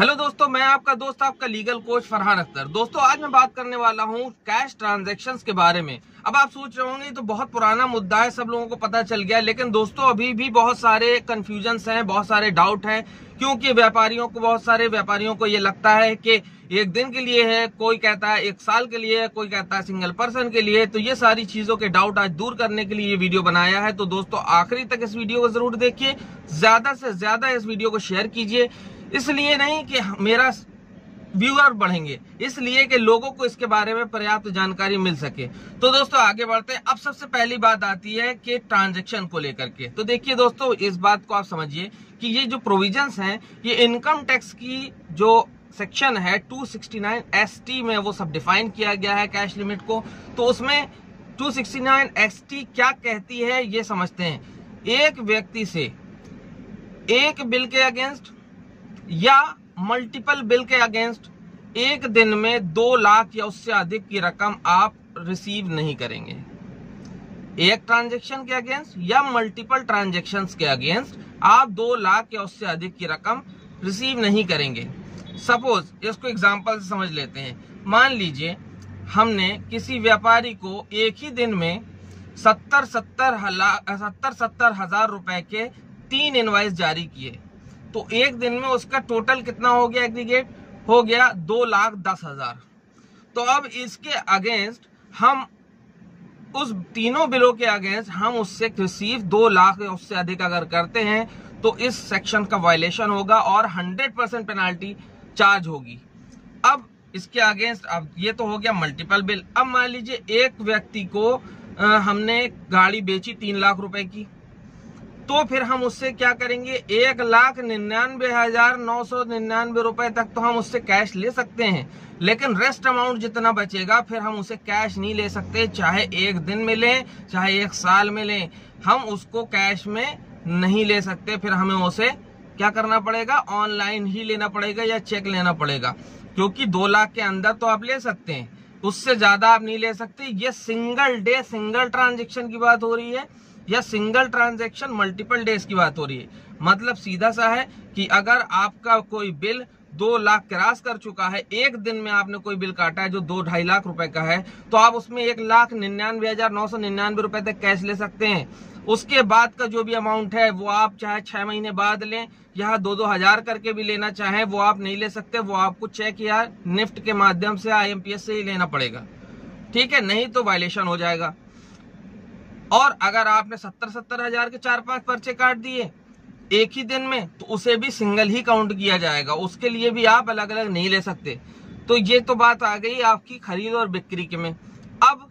Hello दोस्तों, मैं आपका दोस्त, आपका लीगल कोच फरहान अख्तर। दोस्तों, आज मैं बात करने वाला हूँ कैश ट्रांजैक्शंस के बारे में। अब आप सोच रहे होंगे तो बहुत पुराना मुद्दा है, सब लोगों को पता चल गया, लेकिन दोस्तों, अभी भी बहुत सारे कंफ्यूजन हैं, बहुत सारे डाउट हैं, क्योंकि व्यापारियों को, बहुत सारे व्यापारियों को ये लगता है कि एक दिन के लिए है, कोई कहता है एक साल के लिए है, कोई कहता है सिंगल पर्सन के लिए तो ये सारी चीज़ों के डाउट आज दूर करने के लिए ये वीडियो बनाया है। तो दोस्तों, आखिरी तक इस वीडियो को ज़रूर देखिए, ज़्यादा से ज़्यादा इस वीडियो को शेयर कीजिए। इसलिए नहीं कि मेरा व्यूअर बढ़ेंगे, इसलिए कि लोगों को इसके बारे में पर्याप्त जानकारी मिल सके। तो दोस्तों, आगे बढ़ते हैं। अब सबसे पहली बात आती है कि ट्रांजैक्शन को लेकर के। तो देखिए दोस्तों, इस बात को आप समझिए कि ये जो प्रोविजंस हैं, ये इनकम टैक्स की जो सेक्शन है 269 एसटी में वो सब डिफाइन किया गया है कैश लिमिट को। तो उसमें 269 एसटी क्या कहती है, ये समझते हैं। एक व्यक्ति से एक बिल के अगेंस्ट या मल्टीपल बिल के अगेंस्ट एक दिन में दो लाख या उससे अधिक की रकम आप रिसीव नहीं करेंगे। एक ट्रांजैक्शन के अगेंस्ट या मल्टीपल ट्रांजेक्शन के अगेंस्ट आप दो लाख या उससे अधिक की रकम रिसीव नहीं करेंगे। सपोज़ इसको एग्ज़ाम्पल से समझ लेते हैं। मान लीजिए, हमने किसी व्यापारी को एक ही दिन में सत्तर सत्तर सत्तर सत्तर हज़ार रुपए के तीन इनवाइस जारी किए। तो एक दिन में उसका टोटल कितना हो गया एग्रीगेट हो गया दो लाख दस हज़ार। तो अब इसके अगेंस्ट हम उस तीनों बिलों के अगेंस्ट हम उससे रिसीव दो लाख उससे अधिक अगर करते हैं तो इस सेक्शन का वायलेशन होगा और हंड्रेड परसेंट पेनाल्टी चार्ज होगी। अब इसके अगेंस्ट अब ये तो हो गया मल्टीपल बिल अब मान लीजिए एक व्यक्ति को आ, हमने गाड़ी बेची तीन लाख रुपए की। तो फिर हम उससे क्या करेंगे? एक लाख निन्यानवे हज़ार नौ सौ निन्यानवे रुपए तक तो हम उससे कैश ले सकते हैं। लेकिन रेस्ट अमाउंट जितना बचेगा, फिर हम उसे कैश नहीं ले सकते, चाहे एक दिन में लें, चाहे एक साल में लें। हम उसको कैश में नहीं ले सकते, फिर हमें उसे क्या करना पड़ेगा? ऑनलाइन ही लेना पड़ेगा या चेक लेना पड़ेगा? क्योंकि दो लाख के अंदर तो आप ले सकते हैं। उससे ज़्यादा आप नहीं ले सकते। ये सिंगल डे सिंगल ट्रांजेक्शन की बात हो रही है। या सिंगल ट्रांजेक्शन मल्टीपल डेज़ की बात हो रही है। मतलब सीधा सा है कि अगर आपका कोई बिल दो लाख क्रॉस कर चुका है, एक दिन में आपने कोई बिल काटा है जो दो ढाई लाख रुपए का है तो आप उसमें एक लाख निन्यानवे हज़ार नौ सौ निन्यानवे रुपए तक कैश ले सकते हैं। उसके बाद का जो भी अमाउंट है, वो आप चाहे छह महीने बाद लें, या दो दो हज़ार करके भी लेना चाहें, वो आप नहीं ले सकते, वो आपको चेक या निफ्ट के माध्यम से आईएमपीएस से ही लेना पड़ेगा। ठीक है, नहीं तो वायलेशन हो जाएगा। और अगर आपने सत्तर सत्तर हज़ार के चार पाँच पर्चे काट दिए एक ही दिन में तो उसे भी सिंगल ही काउंट किया जाएगा। उसके लिए भी आप अलग अलग नहीं ले सकते। तो ये तो बात आ गई आपकी खरीद और बिक्री के में। अब,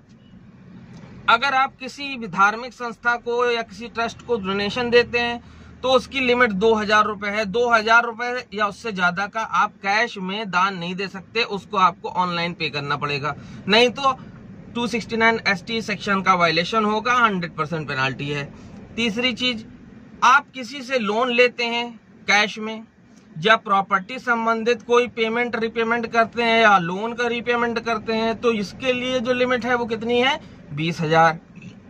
अगर आप किसी भी धार्मिक संस्था को या किसी ट्रस्ट को डोनेशन देते हैं तो उसकी लिमिट दो हज़ार रुपए है। दो हज़ार रुपए या उससे ज़्यादा का आप कैश में दान नहीं दे सकते, उसको आपको ऑनलाइन पे करना पड़ेगा। नहीं तो 269 एसटी सेक्शन का वायलेशन होगा 100 परसेंट पेनाल्टी है। तीसरी चीज़, आप किसी से लोन लेते हैं कैश में या प्रॉपर्टी संबंधित कोई पेमेंट रिपेमेंट करते हैं या लोन का रिपेमेंट करते हैं तो इसके लिए जो लिमिट है वो कितनी है? बीस हज़ार।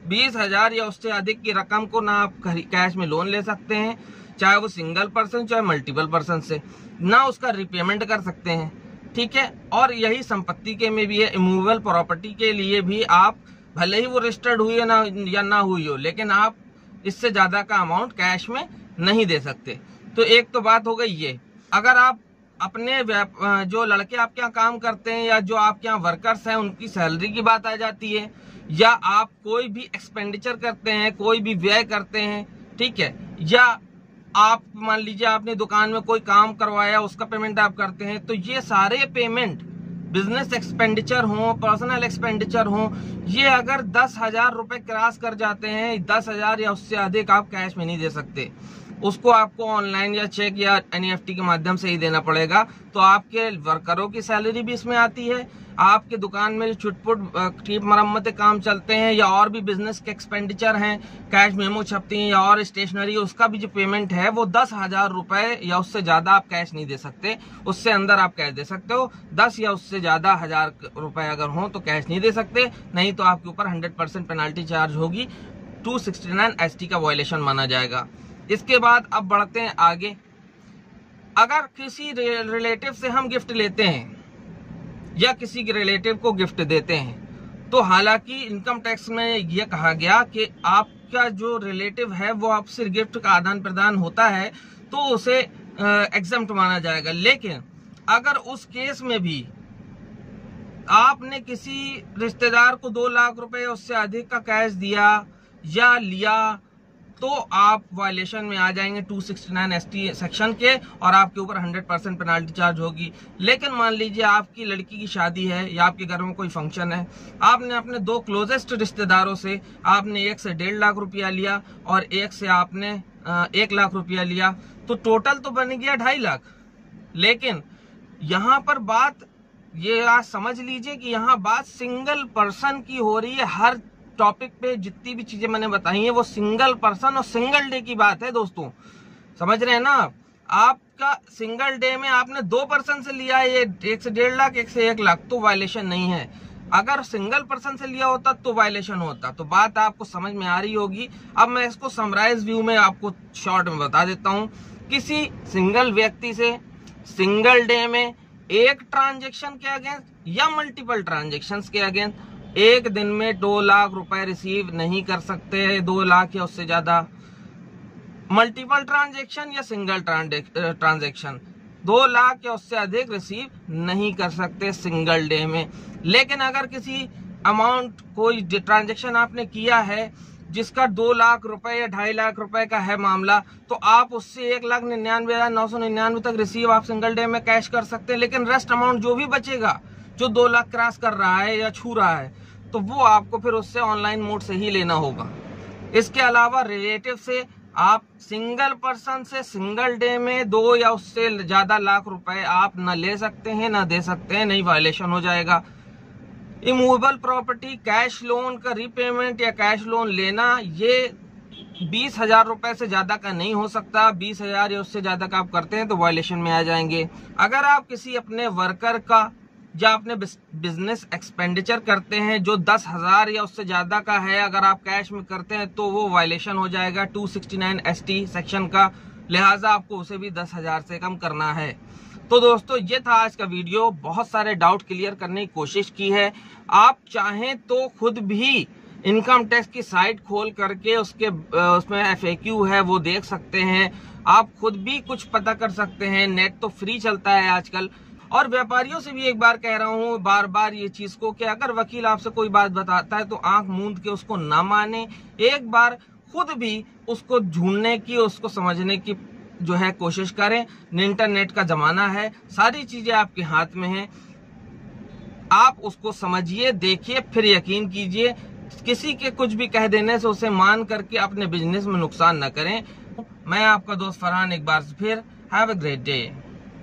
बीस हज़ार या उससे अधिक की रकम को ना आप कैश में लोन ले सकते हैं, चाहे वो सिंगल पर्सन चाहे मल्टीपल पर्सन से। ना उसका रिपेमेंट कर सकते हैं। ठीक है? और यही संपत्ति के में भी है इमूवेबल प्रॉपर्टी के लिए भी आप भले ही वो रजिस्टर्ड हुई है ना, या ना हुई हो, लेकिन आप इससे ज़्यादा का अमाउंट कैश में नहीं दे सकते। तो एक तो बात हो गई ये, अगर आप अपने जो लड़के आपके यहाँ काम करते हैं, या जो आपके यहाँ वर्कर्स हैं, उनकी सैलरी की बात आ जाती है, या आप कोई भी एक्सपेंडिचर करते हैं, कोई भी व्यय करते हैं, ठीक है? या आप मान लीजिए आपने दुकान में कोई काम करवाया, उसका पेमेंट आप करते हैं तो ये सारे पेमेंट बिज़नेस एक्सपेंडिचर हो पर्सनल एक्सपेंडिचर हो, ये अगर दस हज़ार रुपए क्रॉस कर जाते हैं, दस हज़ार या उससे अधिक आप कैश में नहीं दे सकते। उसको आपको ऑनलाइन या चेक या एनईएफटी के माध्यम से ही देना पड़ेगा। तो आपके वर्करों की सैलरी भी इसमें आती है। आपके दुकान में जो छुटपुट ठीक मरम्मत काम चलते हैं या और भी बिज़नेस के एक्सपेंडिचर हैं कैश मेमो छपती हैं या और स्टेशनरी उसका भी जो पेमेंट है, वो दस हज़ार रुपए या उससे ज़्यादा आप कैश नहीं दे सकते। उससे अंदर आप कैश दे सकते हो। दस या उससे ज़्यादा हज़ार रुपए अगर हो तो कैश नहीं दे सकते। नहीं तो आपके ऊपर हंड्रेड पेनाल्टी चार्ज होगी। टू सिक्सटी का वायलेशन माना जाएगा। इसके बाद अब बढ़ते हैं आगे। अगर किसी रिलेटिव से हम गिफ्ट लेते हैं, या किसी के रिलेटिव को गिफ्ट देते हैं तो हालाँकि इनकम टैक्स में यह कहा गया कि आपका जो रिलेटिव है, वो आपसे गिफ्ट का आदान प्रदान होता है तो उसे एग्ज़ाम माना जाएगा। लेकिन अगर उस केस में भी आपने किसी रिश्तेदार को दो लाख रुपए, उससे अधिक का कैश दिया या लिया तो आप वायलेशन में आ जाएँगे 269 एसटी सेक्शन के और आपके ऊपर 100 परसेंट पेनाल्टी चार्ज होगी। लेकिन मान लीजिए आपकी लड़की की शादी है या आपके घर में कोई फ़ंक्शन है, आपने अपने दो क्लोजेस्ट रिश्तेदारों से आपने एक से डेढ़ लाख रुपया लिया और एक से आपने एक लाख रुपया लिया तो टोटल तो बन गया ढाई लाख। लेकिन यहाँ पर बात, ये आज समझ लीजिए कि यहाँ बात सिंगल पर्सन की हो रही है, हर टॉपिक पे जितनी भी चीज़ें मैंने बताई हैं, वो सिंगल पर्सन और सिंगल डे की बात है दोस्तों। समझ रहे हैं ना? आपका सिंगल डे में आपने दो पर्सन से लिया है, ये एक से डेढ़ लाख, एक से एक लाख तो वायलेशन नहीं है। अगर सिंगल पर्सन से लिया होता तो वायलेशन होता। तो बात आपको समझ में आ रही होगी। अब मैं इसको समराइज व्यू में आपको शॉर्ट में बता देता हूँ। किसी सिंगल व्यक्ति से सिंगल डे में एक ट्रांजेक्शन के अगेंस्ट या मल्टीपल ट्रांजेक्शन के अगेंस्ट एक दिन में दो लाख रुपए रिसीव नहीं कर सकते, दो लाख या उससे ज़्यादा। मल्टीपल ट्रांजेक्शन या सिंगल ट्रांजेक्शन दो लाख या उससे अधिक रिसीव नहीं कर सकते सिंगल डे में। लेकिन अगर किसी अमाउंट कोई ट्रांजेक्शन आपने किया है, जिसका दो लाख रुपए या ढाई लाख रुपए का है मामला तो आप उससे एक लाख निन्यानवे हज़ार नौ सौ निन्यानवे तक रिसीव आप सिंगल डे में कैश कर सकते हैं। लेकिन रेस्ट अमाउंट जो भी बचेगा जो दो लाख क्रॉस कर रहा है या छू रहा है तो वो आपको फिर उससे ऑनलाइन मोड से ही लेना होगा। इसके अलावा रिलेटिव से आप सिंगल पर्सन से सिंगल डे में दो या उससे ज़्यादा लाख रुपए आप न ले सकते हैं, न दे सकते हैं, नहीं वायलेशन हो जाएगा। इमूवेबल प्रॉपर्टी कैश लोन का रीपेमेंट या कैश लोन लेना, ये बीस हज़ार रुपए से ज़्यादा का नहीं हो सकता। बीस हज़ार या उससे ज़्यादा का आप करते हैं तो वायलेशन में आ जाएँगे। अगर आप किसी अपने वर्कर का या अपने बिज़नेस एक्सपेंडिचर करते हैं जो दस हज़ार या उससे ज़्यादा का है, अगर आप कैश में करते हैं तो वो वायलेशन हो जाएगा 269 एसटी सेक्शन का। लिहाजा आपको उसे भी दस हज़ार से कम करना है। तो दोस्तों, ये था आज का वीडियो बहुत सारे डाउट क्लियर करने की कोशिश की है। आप चाहें तो खुद भी इनकम टैक्स की साइट खोल करके उसके उसमें एफएक्यू है, वो देख सकते हैं। आप खुद भी कुछ पता कर सकते हैं। नेट तो फ्री चलता है आजकल। और व्यापारियों से भी एक बार कह रहा हूँ बार बार ये चीज़ को कि अगर वकील आपसे कोई बात बताता है तो आँख मूंद के उसको ना माने। एक बार खुद भी उसको ढूँढने की, उसको समझने की जो है कोशिश करें। इंटरनेट का जमाना है, सारी चीज़ें आपके हाथ में है। आप उसको समझिए, देखिए, फिर यकीन कीजिए। किसी के कुछ भी कह देने से उसे मान करके अपने बिज़नेस में नुकसान न करें। मैं आपका दोस्त फरहान एक बार फिर। Have a great day